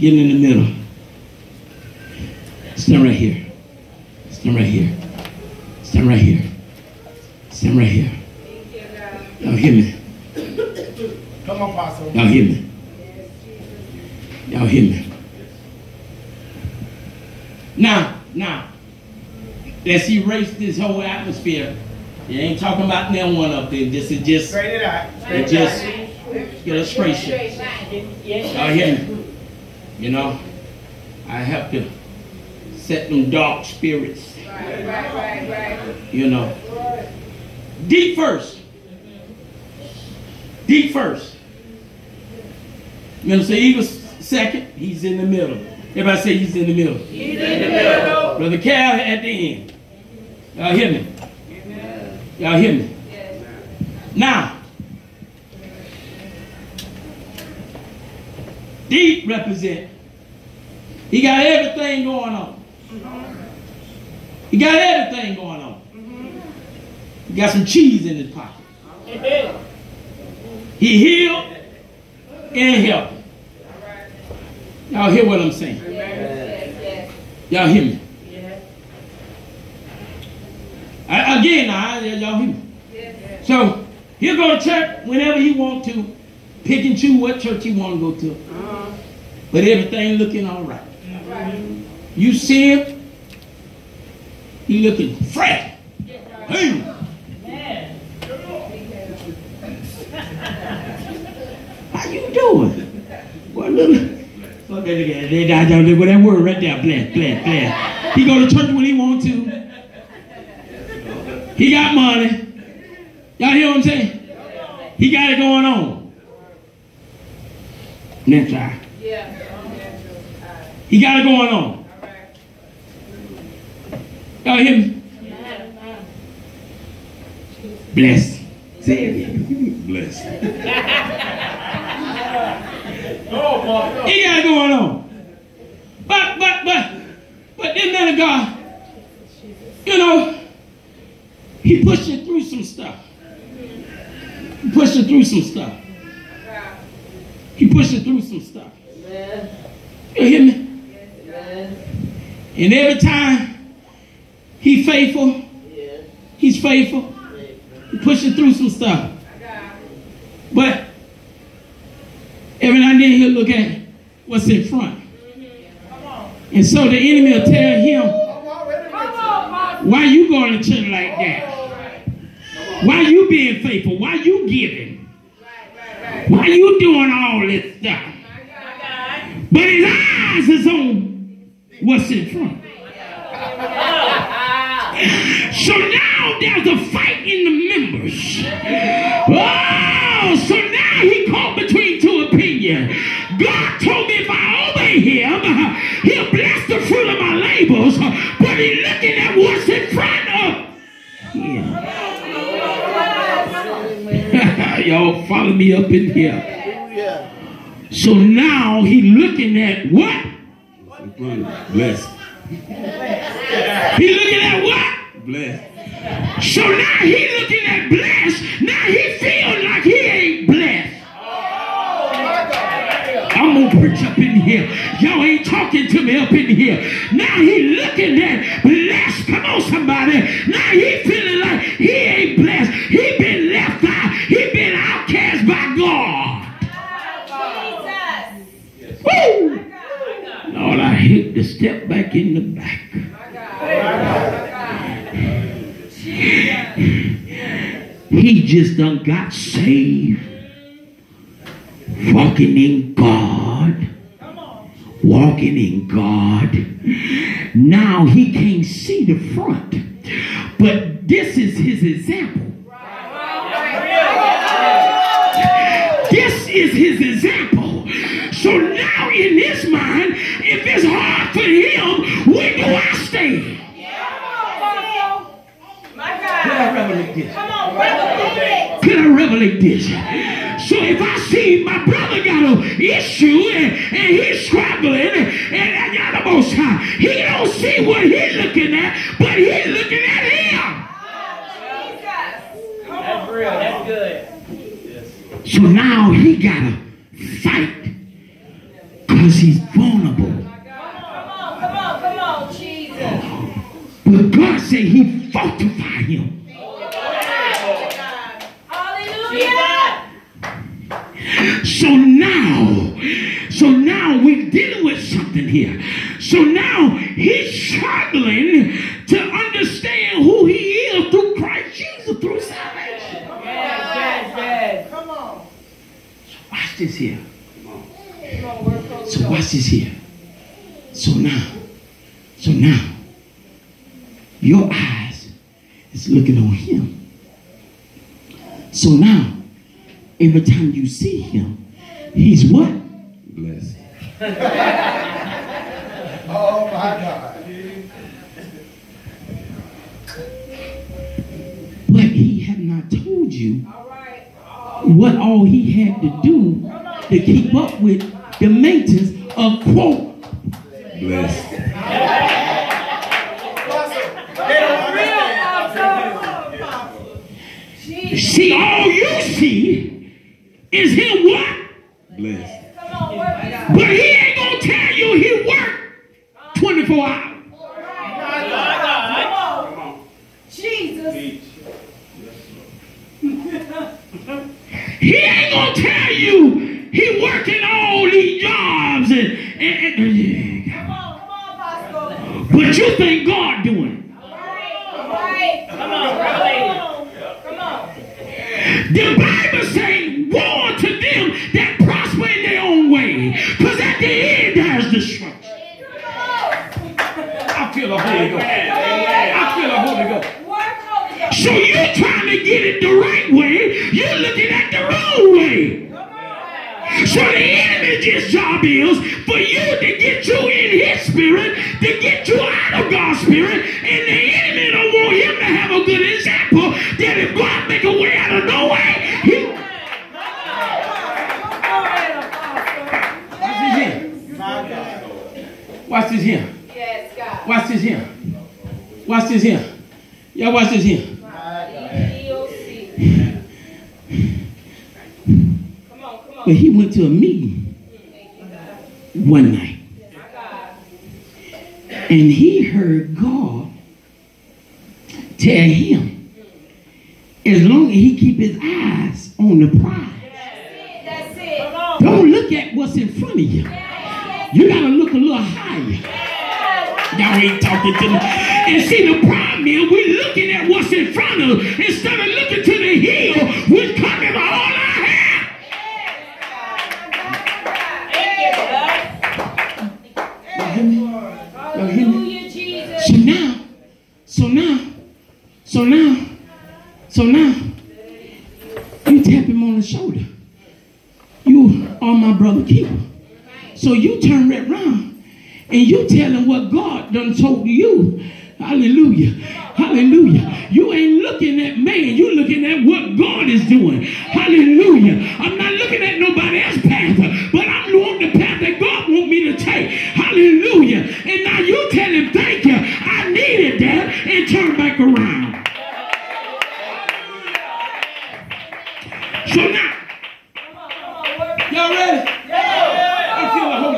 Get in the middle. Stand right here. Stand right here. Stand right here. Stand right here. Y'all hear me? Come on, Pastor. Y'all hear me? Y'all hear me? Now, now, let's erase this whole atmosphere. You ain't talking about no one up there. This is just, Straight it out. it just illustration. Y'all hear me? You know, I have to set them dark spirits. Right, right, right, right. You know, deep first. Deep first. Minister Eagles second. He's in the middle. Everybody say he's in the middle. He's in the middle. Brother Cal at the end. Y'all hear me? Y'all hear me? Yes. Now, deep represent. He got everything going on. He got everything going on. He got some cheese in his pocket. He healed and helped. Y'all hear what I'm saying? Y'all hear me? I, again, I- y'all hear me? So he'll go to church whenever he want to, pick and choose what church he want to go to. But everything looking all right. You see him, he looking fresh. Hey, how you doing? What little? What that, that, that, that, word right there, bless, bless, bless. He go to church when he want to. He got money. Y'all hear what I'm saying? He got it going on. Next time. Yeah. He got it going on. Y'all hear me? Blessed. Say it. Blessed. He got it going on. But, but, but, but this man of God, you know, he pushing through some stuff. He pushing through some stuff. He pushing through some stuff. You hear me? And every time he faithful, he's faithful. He pushing through some stuff. But every now and then he'll look at what's in front. And so the enemy will tell him, I'm already Come with on, Pop. why you going to church like that? Why you being faithful? Why you giving? Why you doing all this stuff? But his eyes is on what's in front. So now there's a fight in the members. Oh, so now he caught between two opinions. God told me if I obey him, he'll bless the fruit of my labors, uh, but he's looking at what's in front of him. Y'all follow me up in here. So now he looking at what? Bless. He looking at what? Bless. So now he looking at blessed. Now he feel like he ain't blessed. I'm gonna preach up in here. Y'all ain't talking to me up in here. Now he looking at blessed. Come on, somebody. Now he feeling like he ain't blessed. He been To step back in the back. He just done got saved. Walking in God. Walking in God. Now he can't see the front. But this is his example. This is his example. So now in his mind, if it's hard for him, where do I stand? My Can I God. revelate this? Come on, revelate Can I revelate this? So if I see my brother got an issue and, and he's struggling and, and I got the most high, he don't see what he's looking at, but he's looking at him. Jesus. Come That's on. real. That's good. So now he gotta fight Jesus, through salvation. Yes, yes, yes. Come on. Watch this here. Come on, work Holy So Ghost. watch this here. So now, so now, your eyes is looking on him. So now, every time you see him, he's what? Blessed. Oh my God. You what all he had to do to keep up with the maintenance of quote blessed. Apostle, they don't Real understand. apostle. Jesus. See, all you see is him what? Blessed. Come on, work it out. But he way. Because at the end there's destruction. I feel the Holy Ghost. I feel the Holy Ghost. So you're trying to get it the right way, you're looking at the wrong way. So the enemy's job is for you to get you in his spirit, to get you out of God's spirit, and the enemy don't want him to have a good example that if God make a way out of no way, he Watch this here. My God. Watch this here. Yes, God. Watch this here. Watch this here. Y'all watch this here. Come on, come on. But he went to a meeting one night. And he heard God tell him, as long as he keep his eyes on the prize, That's it. Come on. don't look at what's in front of you. You gotta look a little higher. Y'all ain't talking to me. And see, the problem is we're looking at what's in front of us instead of looking to the hill, which coming all our help. Y'all hear me? So now, so now, so now, so now, you tap him on the shoulder. You are my brother keeper. So you turn right round and you tell him what God done told you. Hallelujah. Hallelujah. You ain't looking at man. you're looking at what God is doing. Hallelujah. I'm not looking at nobody else's path, but I'm on the path that God want me to take. Hallelujah. And now you tell him, thank you. I needed that and turn back around.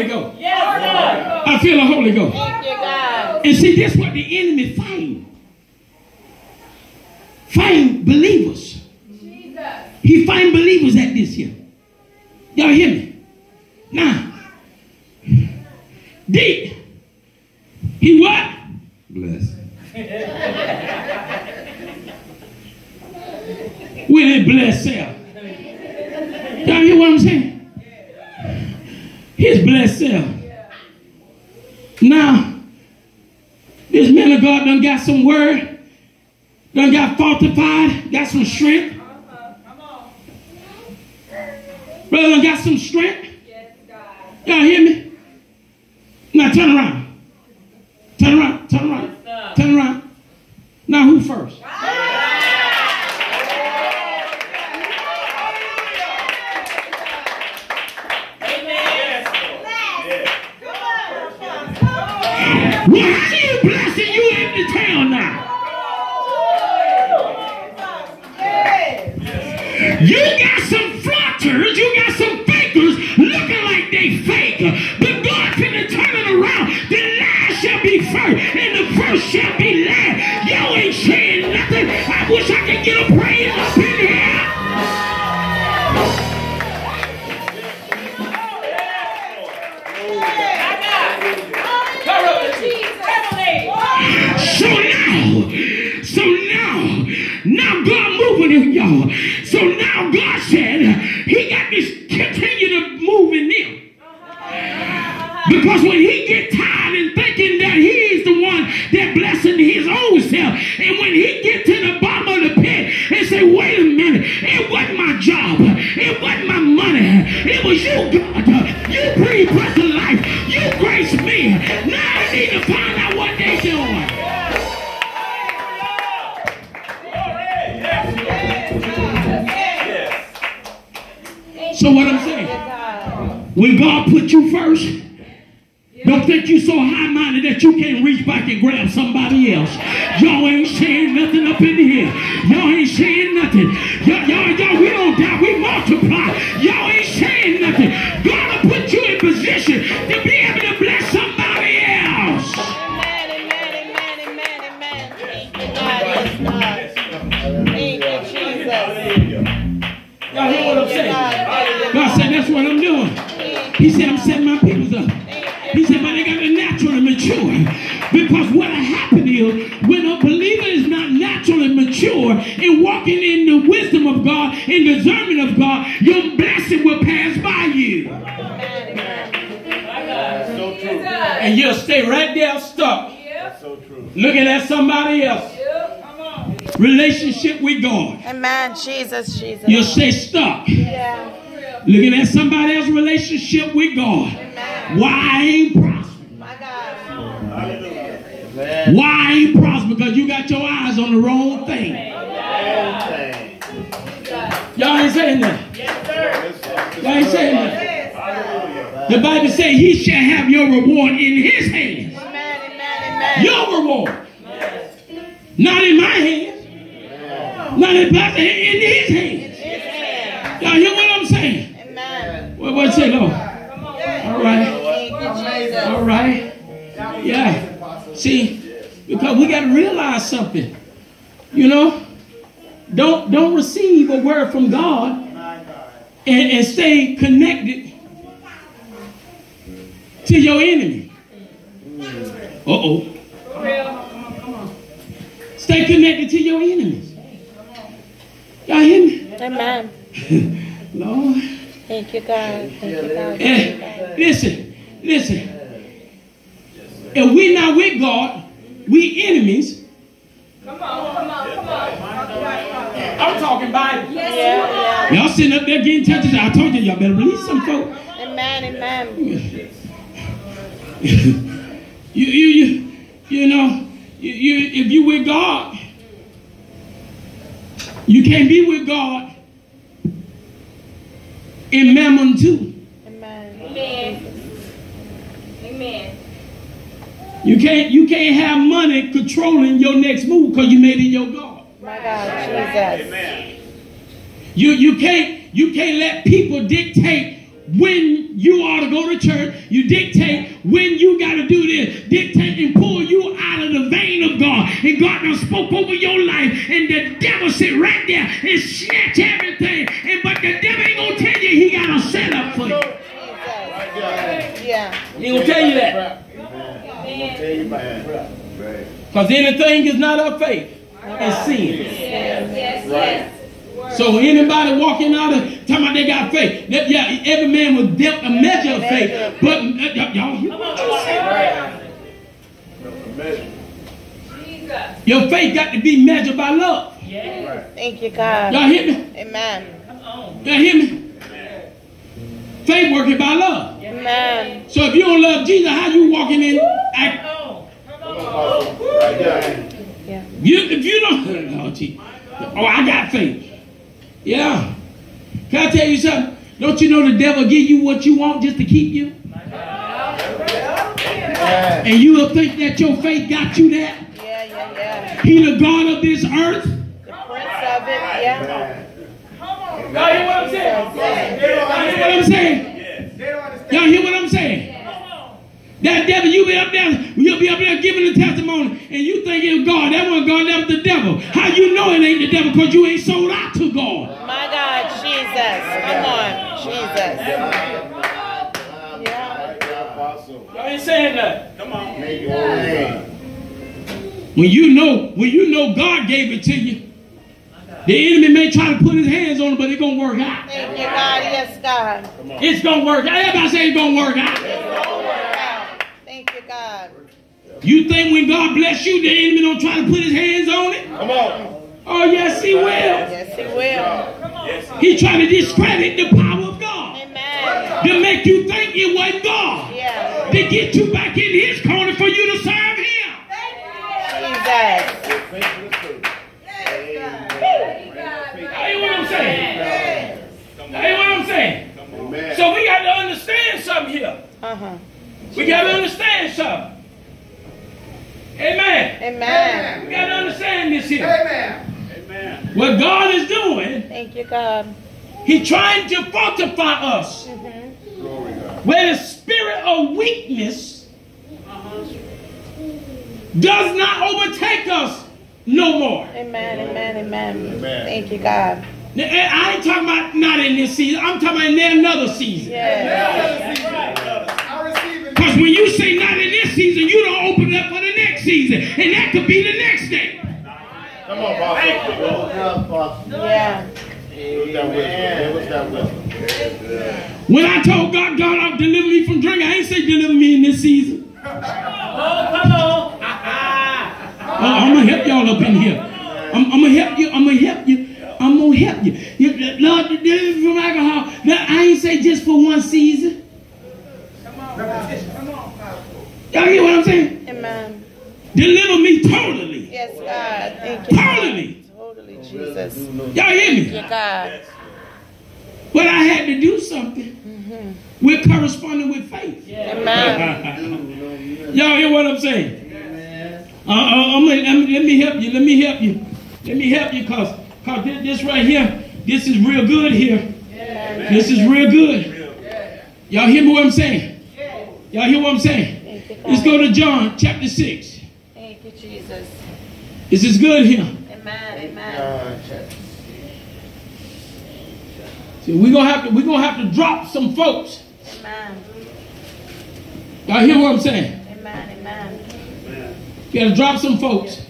Holy Ghost. Yes, I feel the Holy Ghost. And see, this what the enemy fighting. Fighting believers. Jesus. He find believers at this here. Y'all hear me? Now, did he what? Bless. With his blessed self. Y'all hear what I'm saying? His blessed self. Now, this man of God done got some word, done got fortified, got some strength. Brother done got some strength. Yes, God. Y'all hear me? Now turn around. God said he got to continue to move in them. Because when he get tired and thinking that he is the one that blessing his own self, and when he get to the bottom of the pit and say, wait a minute, it wasn't my job, it wasn't my money, it was you, God. You breathe breath of life, you grace me. Now I need to find when God put you first, don't think you so high-minded that you can't reach back and grab somebody else. Y'all ain't saying nothing up in here. Y'all ain't saying nothing. Y'all, y'all, y'all, we don't die, we multiply. Y'all ain't saying nothing. God will put you in position He said, I'm setting my people up. He said, but they got to naturally mature. Because what happened is, when a believer is not naturally mature and walking in the wisdom of God and discernment of God, your blessing will pass by you. So true. And you'll stay right there stuck, So true. looking at somebody else. Relationship with God. Amen. Jesus, Jesus. You'll stay stuck. Looking at somebody else's relationship with God. Why I ain't prospering? My God. Hallelujah. Why I ain't prospering? Because you got your eyes on the wrong thing. Y'all ain't saying that. Y'all ain't saying that. The Bible says he shall have your reward in his hands. Amen, amen, amen. Your reward. Not in my hands. Not in Pastor, say, Lord? All right. Thank you, Jesus. All right. Yeah. See, because we got to realize something. You know, don't don't receive a word from God and, and stay connected to your enemy. Uh oh. Stay connected to your enemies. Y'all hear me? Amen. Lord. Thank you, God. Thank you, God. Listen, listen. If we not with God, we enemies. Come on, come on, come on. I'm talking Bible. Yeah, yeah. Y'all sitting up there getting touches. I told you, y'all better release some folk. Amen, amen. you, you, you, you know, you, you, if you with God, you can't be with God in mammon too. Amen. Amen. Amen. You can't, you can't have money controlling your next move because you made it your God. My God, Jesus. Amen. You, you can't, you can't let people dictate when you ought to go to church. You dictate when you got to do this. Dictate and pull you out of the vein of God. And God done spoke over your life. And the devil sit right there and snatch everything. And but the devil ain't gonna tell you he got a setup for you. Yeah. He gonna tell you that. Amen. Because anything is not of faith. It's sin. Yes, Right. yes. So anybody walking out of talking about they got faith. that- yeah, every man was dealt a measure of faith. But uh, y'all hear what I'm saying? Your faith got to be measured by love. Thank you, God. Y'all hear me? Amen. Y'all hear me? Faith working by love. Amen. So if you don't love Jesus, how you walking in? Act, Right there. Yeah. you, if you don't, oh, gee. oh, I got faith. Yeah. Can I tell you something? Don't you know the devil give you what you want just to keep you? And you will think that your faith got you that? Yeah, yeah, yeah. He the God of this earth. The prince of it. Yeah. Y'all hear what I'm saying? Y'all hear what I'm saying? They don't understand. Y'all hear what I'm saying? That devil, you be up there, you'll be up there giving the testimony, and you think it's God. That wasn't God, that was the devil. How you know it ain't the devil? Because you ain't sold out to God. My God, Jesus. Come on, Jesus. Apostle. I ain't saying that. Come on. Make your name. When you know, when you know God gave it to you, the enemy may try to put his hands on it, but it's gonna work out. Thank you, God. Yes, God. It's gonna work out. Everybody say it's gonna work out. Wow. Thank you, God. You think when God bless you, the enemy don't try to put his hands on it? Come on. Oh yes, he will. Yes, He will. He trying to discredit the power of God Amen. to make you think it wasn't God. Yeah. To get you back in His corner for you to serve Him. Jesus. Faithful to serve. Now hear what I'm saying? Now hear what I'm saying? Amen. So we got to understand something here. Uh huh. We got to understand something. Amen. Amen. We got to understand this here. Amen. Amen. What God is doing, Thank you, God. He's trying to fortify us. Mm-hmm. Glory God. Where the spirit of weakness does not overtake us no more. Amen. Amen. Amen. Amen. Thank you, God. Now, I ain't talking about not in this season. I'm talking about in another season. Yes. Because when you say not in this season, you don't open up for the next season. And that could be the next day. Come on, Apostle. Yeah. Give us that wisdom. Give that wisdom. When I told God, God, I'll deliver me from drinking, I ain't say deliver me in this season. Oh, come on. I'm going to help y'all up in here. I'm, I'm going to help you. I'm going to help you. I'm going to help you. you Lord, deliver me from alcohol. Now, I ain't say just for one season. Y'all hear what I'm saying? Amen. Deliver me totally. Yes, God. Thank you. Totally. Totally, Jesus. Y'all hear me? You, God. But I had to do something with corresponding with faith. Amen. Y'all hear what I'm saying? Uh, uh, I'm gonna- let, me, let me help you. Let me help you. Let me help you because cause this, this right here, this is real good here. This is real good. Y'all hear me what I'm saying? Y'all hear what I'm saying? Thank you, Let's go to John chapter 6. Thank you, Jesus. This is good here. Amen. Amen. See, we're gonna have to we're gonna have to drop some folks. Amen. Y'all hear what I'm saying? Amen. Amen. You gotta drop some folks.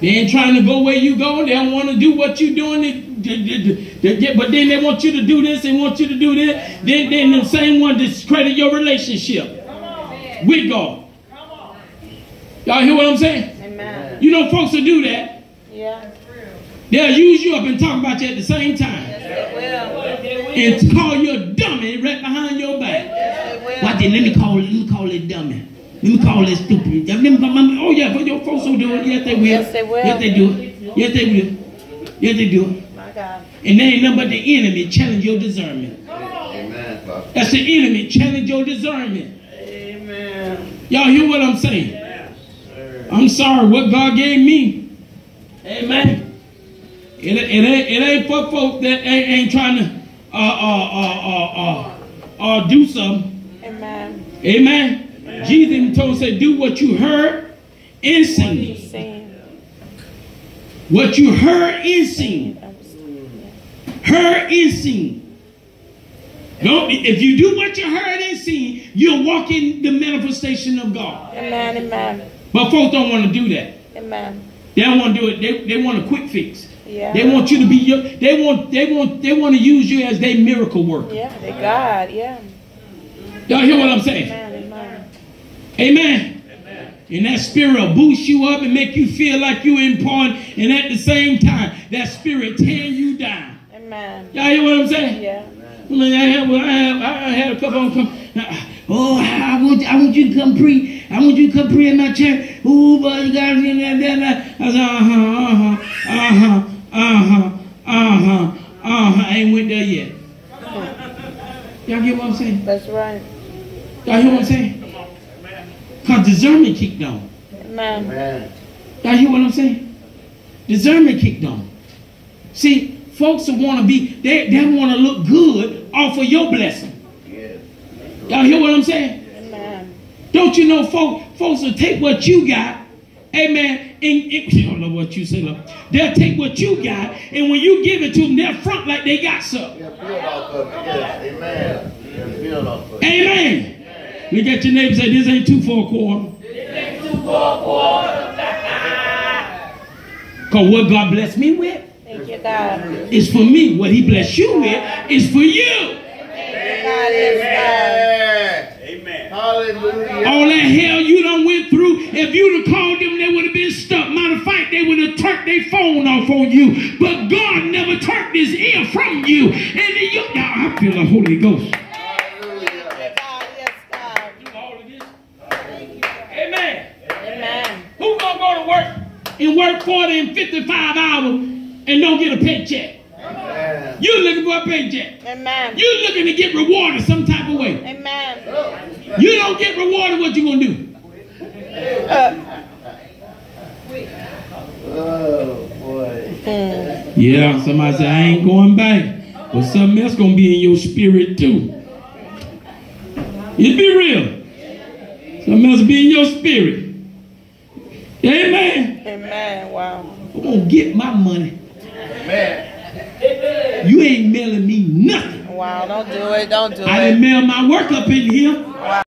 They ain't trying to go where you go. They don't want to do what you doing. They, but then they want you to do this. They want you to do that. Then, then the same one discredit your relationship with God. Y'all hear what I'm saying? Amen. You know, folks will do that. Yeah. They'll use you up and talk about you at the same time Yes, they will. and call you a dummy right behind your back. Yes. What then? Let me call it. Let me call it dummy. Let me call it stupid. Let me oh yeah, but your folks will do it. Yes, they will. Yes, they will. Yes, they do it. Yes, they will. Yes, they do it. My God. And they ain't nothing but the enemy challenge your discernment. Amen, That's the enemy challenge your discernment. Amen. Y'all hear what I'm saying? I'm sorry. What God gave me, Amen. It, it ain't it ain't for folk that ain't, ain't trying to uh uh uh uh uh, uh do something. Amen. Amen. Jesus even told us, say, do what you heard and seen. Sing. What you heard and seen. Heard and seen. Don't, if you do what you heard and seen, you'll walk in the manifestation of God. Amen. Amen. But folks don't want to do that. Amen. They don't want to do it. They, they want a quick fix. Yeah. They want you to be your, they want they want they want to use you as their miracle worker. Yeah, they God. Yeah. Y'all hear what I'm saying? Amen. Amen. Amen. And that spirit will boost you up and make you feel like you're important. And at the same time, that spirit tearing you down. Amen. Y'all hear what I'm saying? Yeah. I mean, I had, well, I had, I had a couple of them come. Oh, I want, I want you to come pre. I want you to come pre in my church. Oh, boy, you got to do that, that, that. I said, uh huh, uh huh, uh huh, uh huh, uh huh. I ain't went there yet. Y'all get what I'm saying? That's right. Y'all hear what I'm saying? Because discernment kicked on. Amen. Amen. Y'all hear what I'm saying? Discernment kicked on. See, folks will want to be, they, they want to look good off of your blessing. Y'all hear what I'm saying? Amen. Don't you know folk, folks will take what you got, amen, and, and I don't know what you say, look. They'll take what you got, and when you give it to them, they'll front like they got something. Yeah, build off of it. Yes, amen. Yeah, build off of it. Amen. Look at your neighbor and say, this ain't two for a quarter. Because what God blessed me with Thank you, God. is for me. What he blessed you with is for you. God. Amen. Hallelujah. All that hell you done went through, if you'd have called them, they would have been stuck. Matter of fact, they would have turned their phone off on you. But God never turned his ear from you. And then you, now I feel the Holy Ghost. Hallelujah. God, yes, God. Amen. Amen. Who gonna go to work and work 40 and 55 hours and don't get a paycheck? Amen. You looking for a paycheck. Amen. You looking to get rewarded some type of way. Amen. You don't get rewarded, what you gonna do? Uh, Oh, boy. Yeah, somebody say I ain't going back. But something else gonna be in your spirit too. It be real. Something else be in your spirit. Amen. Amen. Wow. I'm gonna get my money. Amen. You ain't mailing me nothing. Wow. Don't do it. Don't do it. I didn't mail my work up in here.